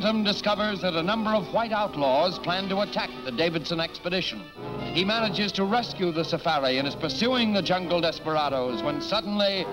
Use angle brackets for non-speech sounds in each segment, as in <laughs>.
Phantom discovers that a number of white outlaws plan to attack the Davidson expedition. He manages to rescue the safari and is pursuing the jungle desperados when suddenly...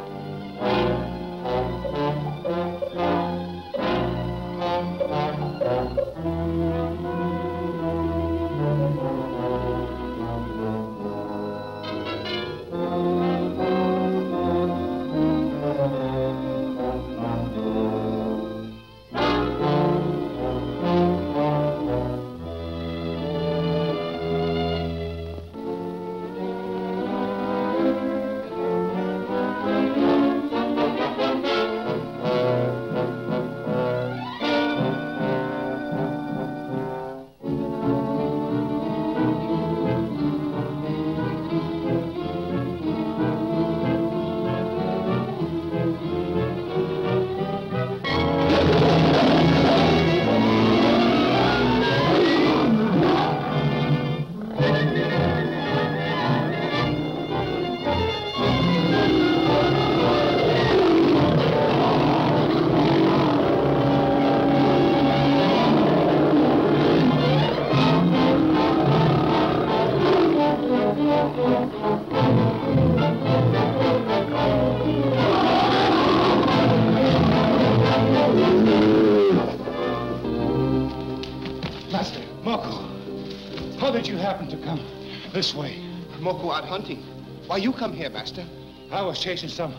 Moko out hunting. Why you come here, Master? I was chasing some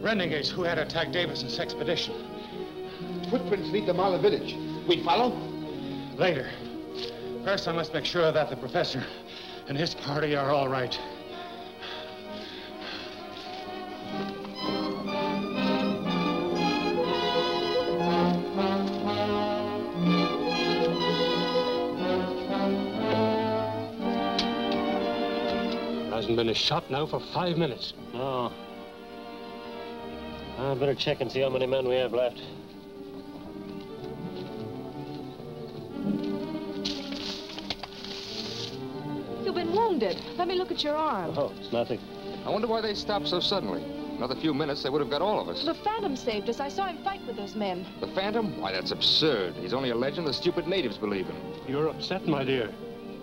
renegades who had attacked Davidson's expedition. Footprints lead to Mala village. We follow? Later. First, I must make sure that the professor and his party are all right. Been a shot now for five minutes. No. I'd better check and see how many men we have left. You've been wounded. Let me look at your arm. Oh, it's nothing. I wonder why they stopped so suddenly. Another few minutes, they would have got all of us. The Phantom saved us. I saw him fight with those men. The Phantom? Why, that's absurd. He's only a legend the stupid natives believe in. You're upset, my dear.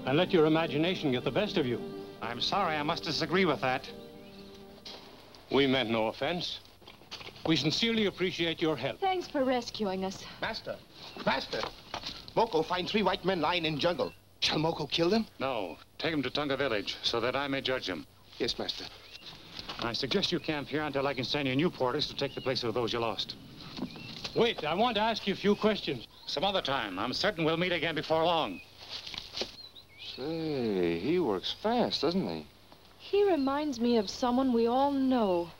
And let your imagination get the best of you. I'm sorry, I must disagree with that. We meant no offense. We sincerely appreciate your help. Thanks for rescuing us. Master, Master. Moko find three white men lying in jungle. Shall Moko kill them? No, take them to Tunga village so that I may judge them. Yes, Master. I suggest you camp here until I can send you new porters to take the place of those you lost. Wait, I want to ask you a few questions. Some other time. I'm certain we'll meet again before long. Say, he works fast, doesn't he? He reminds me of someone we all know.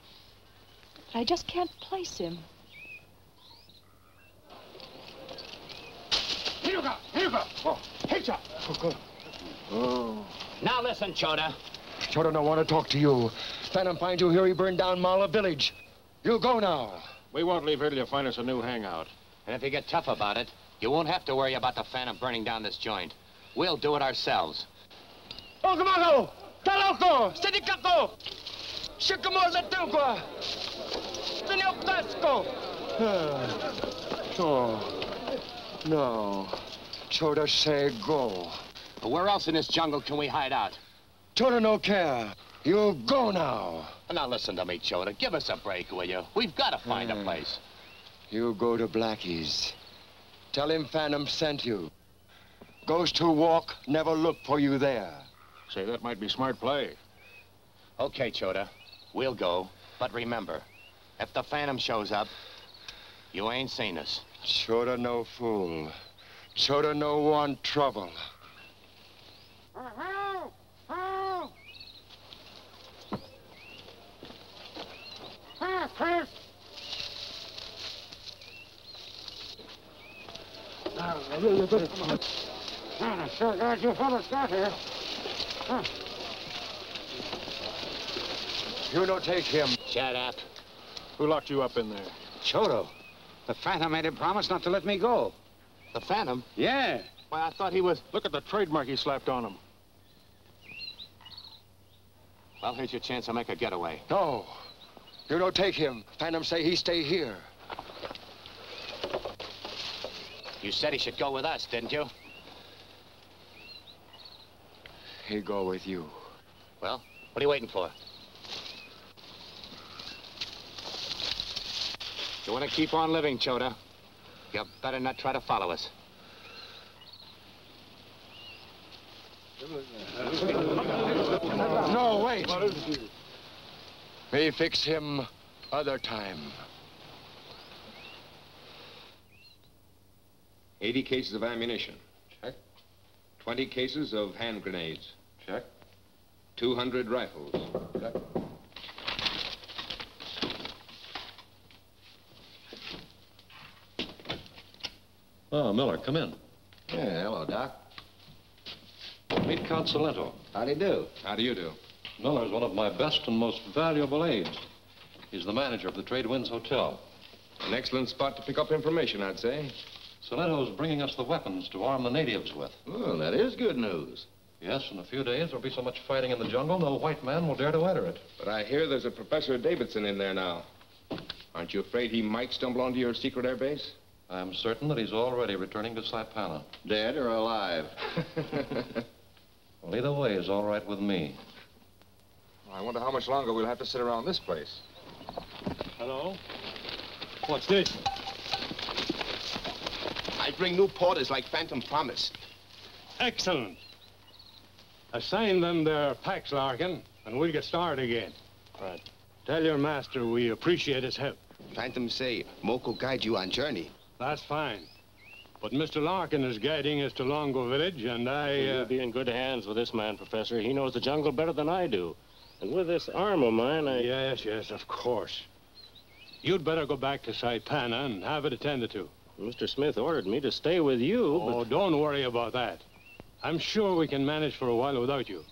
But I just can't place him. Here you go! Here you go! Oh, hitch up! Oh. Now listen, Chota. Chota don't want to talk to you. Phantom finds you here, he burned down Mala village. You go now. We won't leave here till you find us a new hangout. And if you get tough about it, you won't have to worry about the Phantom burning down this joint. We'll do it ourselves. Ogamago! Taloko! Sidikako! Shikamosa Tukwa! Pinyokasko! <sighs> Oh, no. Chota say go. But Where else in this jungle can we hide out? Chota no care. You go now. Now listen to me, Chota. Give us a break, will you? We've got to find a Hmm. place. You go to Blackie's. Tell him Phantom sent you. Ghost who walk, never look for you there. Say, that might be smart play. Okay, Chota. We'll go. But remember, if the Phantom shows up, you ain't seen us. Chota no fool. Chota no want trouble. Sure glad you fellas got here. You no take him. Shut up. Who locked you up in there? Chota. The Phantom made him promise not to let me go. The Phantom? Yeah. Why, I thought he was... Look at the trademark he slapped on him. Well, here's your chance to make a getaway. No. You don't take him. Phantom say he stay here. You said he should go with us, didn't you? He go with you. Well, what are you waiting for? You want to keep on living, Chota? You better not try to follow us. No, wait. Me fix him other time. 80 cases of ammunition. Check. 20 cases of hand grenades. Check. 200 rifles. Check. Oh, Miller, come in. Yeah, hello, Doc. Meet Count Salento. How do you do? How do you do? Miller's one of my best and most valuable aides. He's the manager of the Trade Winds Hotel. An excellent spot to pick up information, I'd say. Salento's bringing us the weapons to arm the natives with. Well, that is good news. Yes, in a few days there'll be so much fighting in the jungle, no white man will dare to enter it. But I hear there's a Professor Davidson in there now. Aren't you afraid he might stumble onto your secret air base? I'm certain that he's already returning to Saipana. Dead or alive? <laughs> Well, either way is all right with me. I wonder how much longer we'll have to sit around this place. Hello? What's this? I bring new porters like Phantom promised. Excellent. Assign them their packs, Larkin, and we'll get started again. Right. Tell your master we appreciate his help. Phantom say Moko guide you on journey. That's fine. But Mr. Larkin is guiding us to Longo Village, and I, You'll uh, be in good hands with this man, Professor. He knows the jungle better than I do. And with this arm of mine, I... Yes, yes, of course. You'd better go back to Saipana and have it attended to. Mr. Smith ordered me to stay with you, Oh, don't worry about that. I'm sure we can manage for a while without you.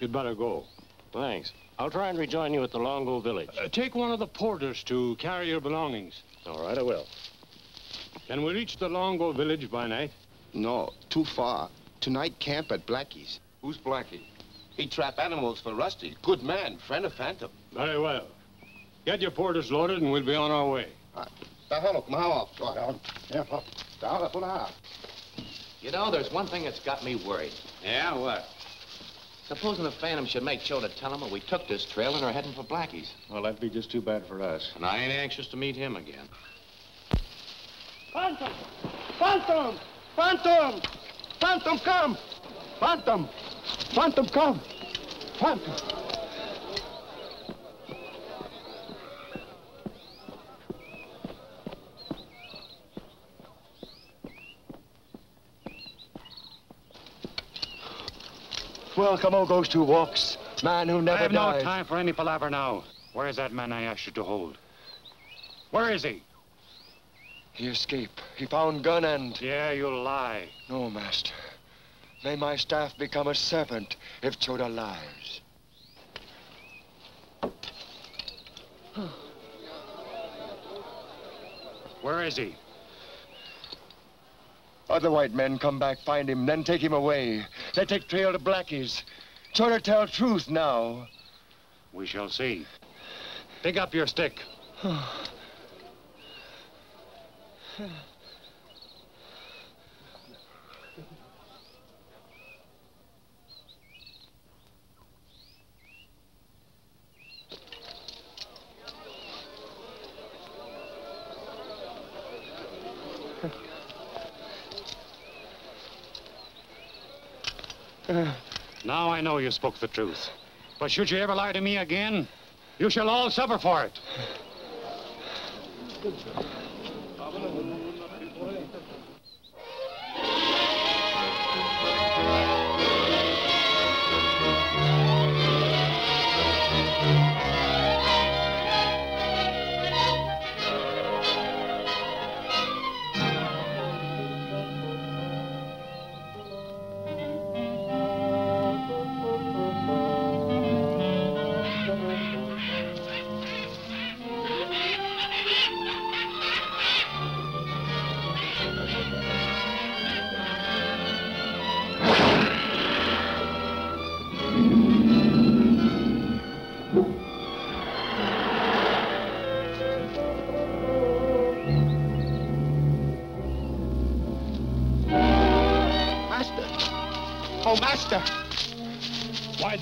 You'd better go. thanks. I'll try and rejoin you at the Longo village. Uh, take one of the porters to carry your belongings. All right, I will. Can we reach the Longo village by night? No, too far. Tonight camp at Blackie's. Who's Blackie? He trap animals for Rusty. Good man, friend of Phantom. Very well. Get your porters loaded and we'll be on our way. You know, there's one thing that's got me worried. Yeah, what? Supposing the Phantom should make Chota tell him that we took this trail and are heading for Blackie's. Well, that'd be just too bad for us. And I ain't anxious to meet him again. Phantom! Phantom! Phantom! Phantom, come! Phantom! Phantom, come! Phantom! All Ghost Who Walks. Man who never dies. I have died. no time for any palaver now. Where is that man I asked you to hold? Where is he? He escaped. He found gun and... Yeah, you lie. No, master. May my staff become a serpent if Chota lies. Where is he? Other white men come back, find him, then take him away. They take trail to Blackie's. Chota tell truth now. We shall see. Pick up your stick. Now I know you spoke the truth. But should you ever lie to me again, you shall all suffer for it.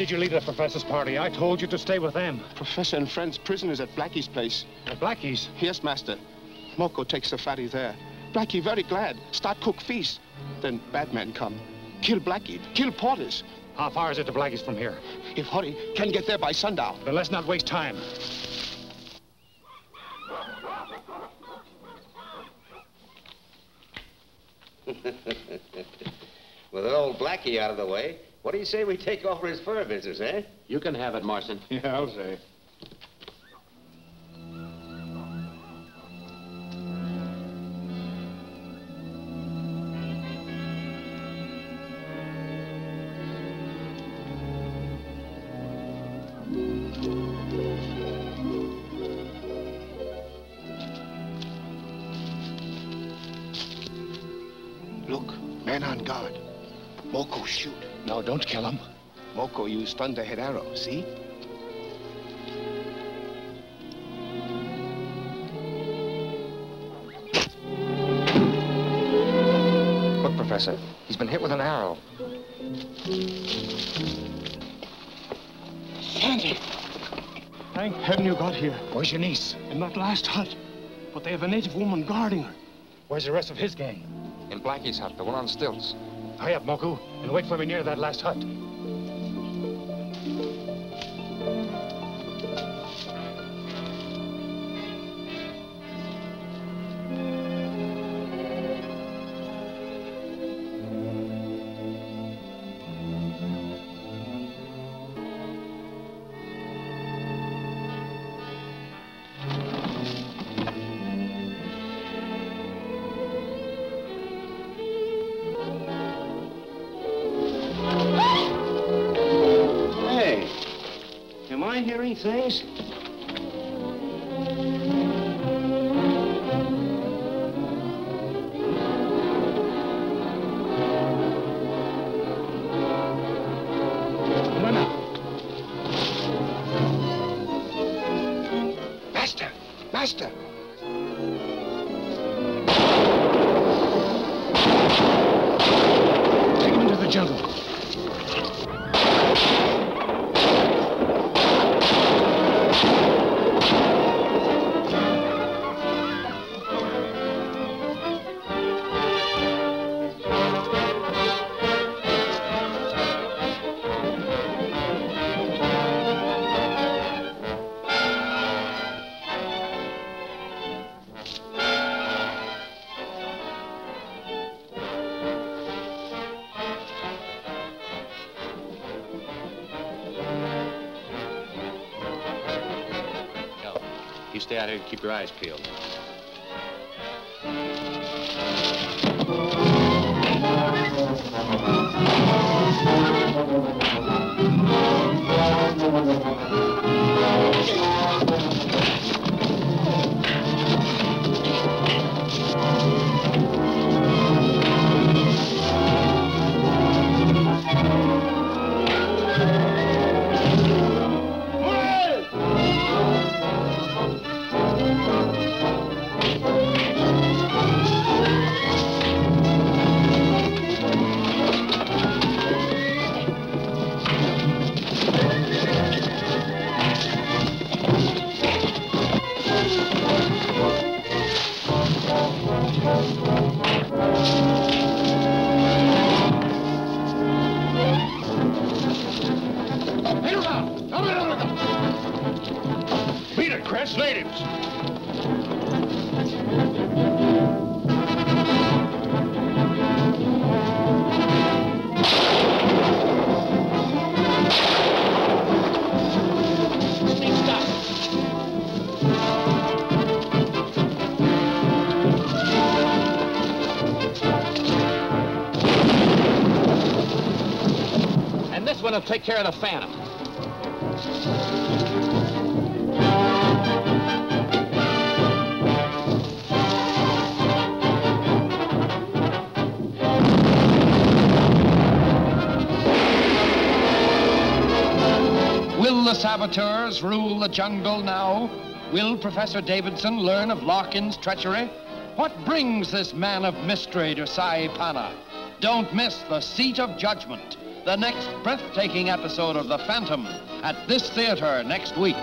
Did you leave the professor's party? I told you to stay with them. Professor and friends prisoners at Blackie's place. At Blackie's? Yes, master. Moko takes Safari there. Blackie very glad. Start cook feast. Then bad men come. Kill Blackie. Kill Portis. How far is it to Blackie's from here? If hurry, can get there by sundown. Then let's not waste time. <laughs> With old Blackie out of the way, what do you say we take over his fur business, eh? You can have it, Marson. <laughs> Yeah, I'll say. Look, man on guard. Moko shoot. No, don't kill him. Moko use thunderhead arrow, see? Look, Professor, he's been hit with an arrow. Sandy! Thank heaven you got here. Where's your niece? In that last hut. But they have a native woman guarding her. Where's the rest of his gang? In Blackie's hut, the one on stilts. Hurry up, Moku, and wait for me near that last hut. Things? Out keep your eyes peeled. Take care of the Phantom. Will the saboteurs rule the jungle now? Will Professor Davidson learn of Larkin's treachery? What brings this man of mystery to Sai Pana? Don't miss the Seat of Judgment, the next breathtaking episode of The Phantom at this theater next week.